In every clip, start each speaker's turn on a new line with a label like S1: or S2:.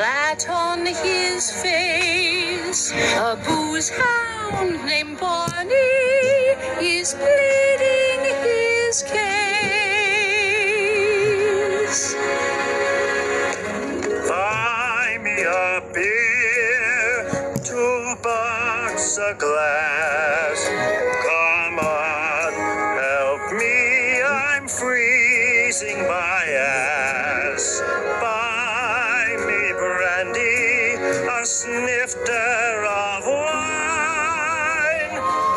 S1: flat on his face. A booze hound named Barney is pleading his case.
S2: Buy me a beer, two bucks a glass. Come on, help me, I'm freezing my snifter of wine.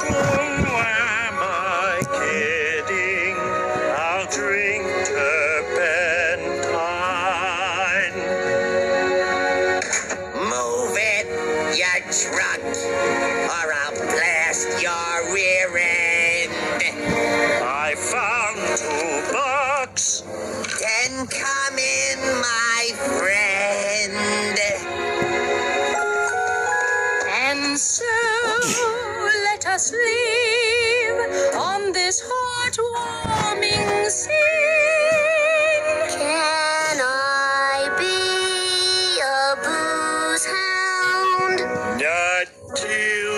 S2: Who am I kidding? I'll drink turpentine.
S3: Move it, you drunk, or I'll blast your rear end.
S2: I found two bucks.
S3: Then come
S1: And so let us leave on this heartwarming scene.
S4: Can I be a booze hound?
S2: Not till